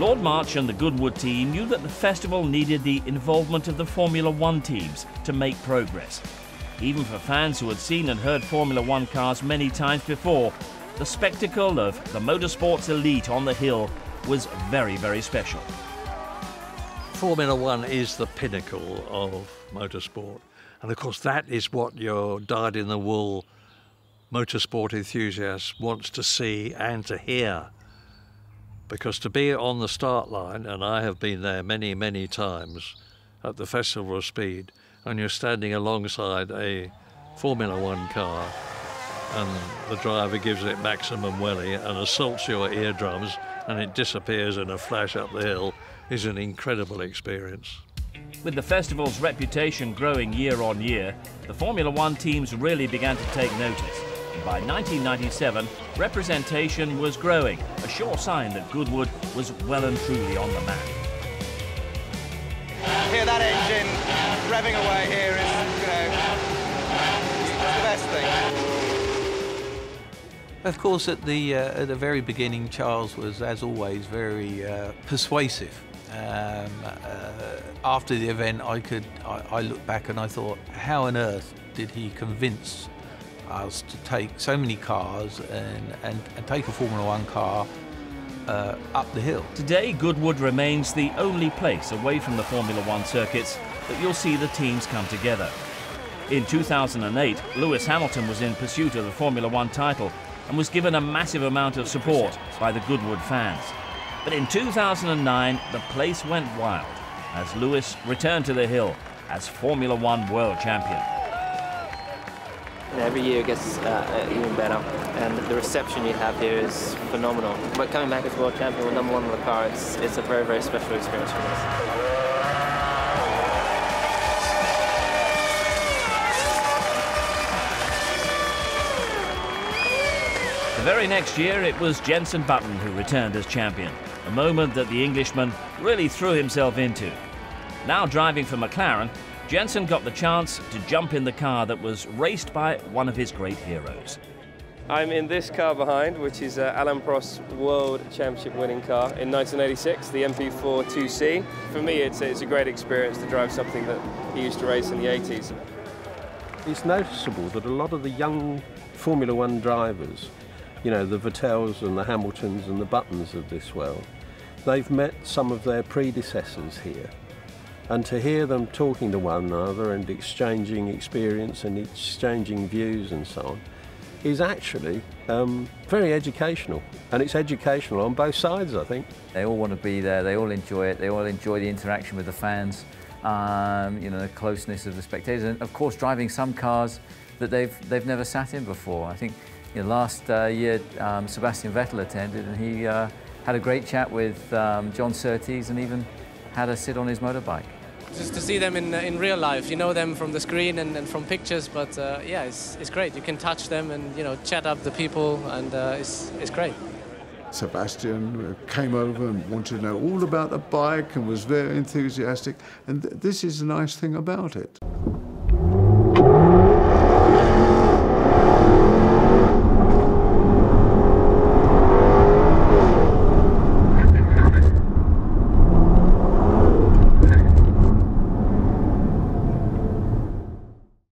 Lord March and the Goodwood team knew that the festival needed the involvement of the Formula One teams to make progress. Even for fans who had seen and heard Formula One cars many times before, the spectacle of the motorsports elite on the hill was very, very special. Formula One is the pinnacle of motorsport. And of course, that is what your dyed in the wool motorsport enthusiast wants to see and to hear. Because to be on the start line, and I have been there many, many times at the Festival of Speed, and you're standing alongside a Formula One car, and the driver gives it maximum welly and assaults your eardrums, and it disappears in a flash up the hill, is an incredible experience. With the festival's reputation growing year on year, the Formula One teams really began to take notice. And by 1997, representation was growing, a sure sign that Goodwood was well and truly on the map. Hear that engine revving away here is, you know, it's the best thing. Of course, at the uh, at the very beginning, Charles was, as always, very uh, persuasive. Um, uh, after the event, I could I, I looked back and I thought, how on earth did he convince us to take so many cars and, and, and take a Formula One car uh, up the hill? Today, Goodwood remains the only place away from the Formula One circuits that you'll see the teams come together. In 2008, Lewis Hamilton was in pursuit of the Formula One title and was given a massive amount of support by the Goodwood fans. But in 2009, the place went wild as Lewis returned to the hill as Formula One world champion. Every year gets uh, even better, and the reception you have here is phenomenal. But coming back as world champion with number one in the car, it's, it's a very, very special experience for us. The very next year, it was Jenson Button who returned as champion, a moment that the Englishman really threw himself into. Now driving for McLaren, Jenson got the chance to jump in the car that was raced by one of his great heroes. I'm in this car behind, which is uh, Alain Prost's World Championship winning car in 1986, the MP4 2C. For me, it's, it's a great experience to drive something that he used to race in the 80s. It's noticeable that a lot of the young Formula One drivers, you know, the Vettels and the Hamiltons and the Buttons of this world, they've met some of their predecessors here. And to hear them talking to one another and exchanging experience and exchanging views and so on is actually um, very educational. And it's educational on both sides, I think. They all want to be there, they all enjoy it, they all enjoy the interaction with the fans, um, you know, the closeness of the spectators, and of course driving some cars that they've, they've never sat in before. I think you know, last uh, year um, Sebastian Vettel attended and he uh, had a great chat with um, John Surtees and even had a sit on his motorbike. Just to see them in, in real life, you know them from the screen and, and from pictures, but uh, yeah, it's, it's great. You can touch them and you know chat up the people, and uh, it's, it's great. Sebastian came over and wanted to know all about the bike and was very enthusiastic, and th this is the nice thing about it.